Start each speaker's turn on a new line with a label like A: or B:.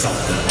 A: 少的。